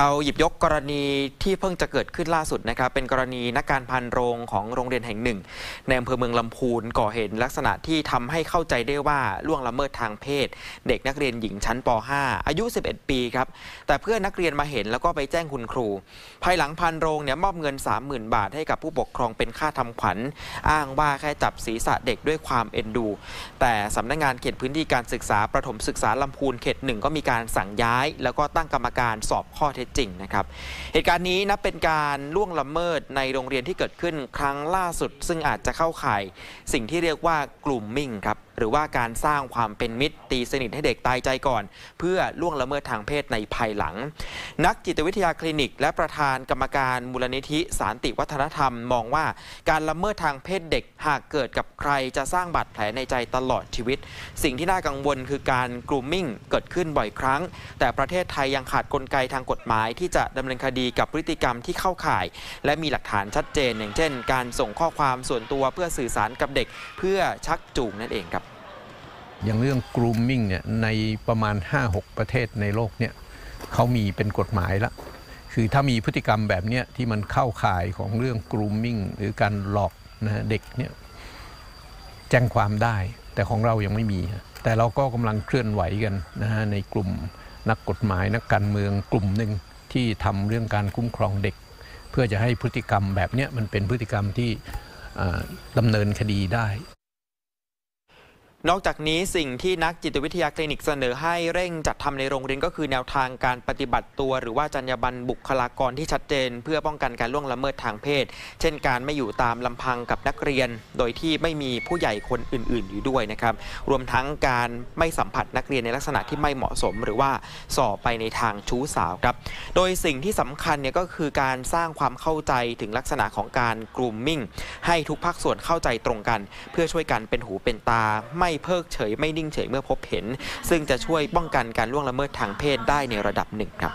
เราหยิบยกกรณีที่เพิ่งจะเกิดขึ้นล่าสุดนะครับ เป็นกรณีนักการพันโรงของโรงเรียนแห่งหนึ่ง ในอำเภอเมืองลำพูนก่อเหตุลักษณะที่ทำให้เข้าใจได้ว่าล่วงละเมิดทางเพศ เด็กนักเรียนหญิงชั้นป .5 อายุ 11 ปีครับ แต่เพื่อนนักเรียนมาเห็นแล้วก็ไปแจ้งคุณครู ภายหลังพันโรงเนี่ยมอบเงิน 30,000 บาทให้กับผู้ปกครองเป็นค่าทำขวัญ อ้างว่าแค่จับศีรษะเด็กด้วยความเอ็นดู แต่สำนักงานเขตพื้นที่การศึกษาประถมศึกษาลำพูนเขตหนึ่งก็มีการสั่งย้าย แล้วก็ตั้งกรรมการสอบข้อเท็จจริงนะครับ เหตุการณ์นี้นับเป็นการล่วงละเมิดในโรงเรียนที่เกิดขึ้นครั้งล่าสุด ซึ่งอาจจะเข้าข่าย สิ่งที่เรียกว่า grooming ครับหรือว่าการสร้างความเป็นมิตรตีสนิทให้เด็กตายใจก่อน เพื่อล่วงละเมิดทางเพศในภายหลัง นักจิตวิทยาคลินิก และประธานกรรมการมูลนิธิศานติวัฒนธรรม มองว่าการละเมิดทางเพศเด็กหากเกิดกับใครจะสร้างบาดแผลในใจตลอดชีวิต สิ่งที่น่ากังวลคือการ grooming เกิดขึ้นบ่อยครั้ง แต่ประเทศไทยยังขาดกลไกทางกฎหมายที่จะดำเนินคดีกับพฤติกรรมที่เข้าข่าย และมีหลักฐานชัดเจน อย่างเช่น การส่งข้อความส่วนตัวเพื่อสื่อสารกับเด็ก เพื่อชักจูงนั่นเองครับ อย่างเรื่อง grooming เนี่ยในประมาณ 5-6 ประเทศในโลกเนี่ยเขามีเป็นกฎหมายละคือถ้ามีพฤติกรรมแบบเนี้ยที่มันเข้าข่ายของเรื่อง grooming หรือการหลอกนะเด็กเนี่ยแจ้งความได้ แต่ของเรายังไม่มี แต่เราก็กำลังเคลื่อนไหวกันนะฮะในกลุ่มนักกฎหมายนักการเมืองกลุ่มหนึ่ง ที่ทำเรื่องการคุ้มครองเด็ก เพื่อจะให้พฤติกรรมแบบนี้มันเป็นพฤติกรรมที่ดำดำเนินคดีได้ นอกจากนี้สิ่งที่นักจิตวิทยาคลินิกเสนอให้เร่งจัดทำในโรงเรียนก็คือแนวทางการปฏิบัติตัว หรือว่าจรรยาบรรณบุคลากรที่ชัดเจน เพื่อป้องกันการล่วงละเมิดทางเพศ เช่นการไม่อยู่ตามลำพังกับนักเรียน โดยที่ไม่มีผู้ใหญ่คนอื่น ๆ อยู่ด้วยนะครับ รวมทั้งการไม่สัมผัสนักเรียนในลักษณะที่ไม่เหมาะสม หรือว่าส่อไปในทางชู้สาวครับ โดยสิ่งที่สำคัญเนี่ยก็คือการสร้างความเข้าใจถึงลักษณะของการกลุ่มมิ่งให้ทุกภาคส่วนเข้าใจตรงกัน เพื่อช่วยกันเป็นหูเป็นตาไม่ไม่เพิกเฉย ไม่นิ่งเฉยเมื่อพบเห็น ซึ่งจะช่วยป้องกันการล่วงละเมิดทางเพศได้ในระดับหนึ่งครับ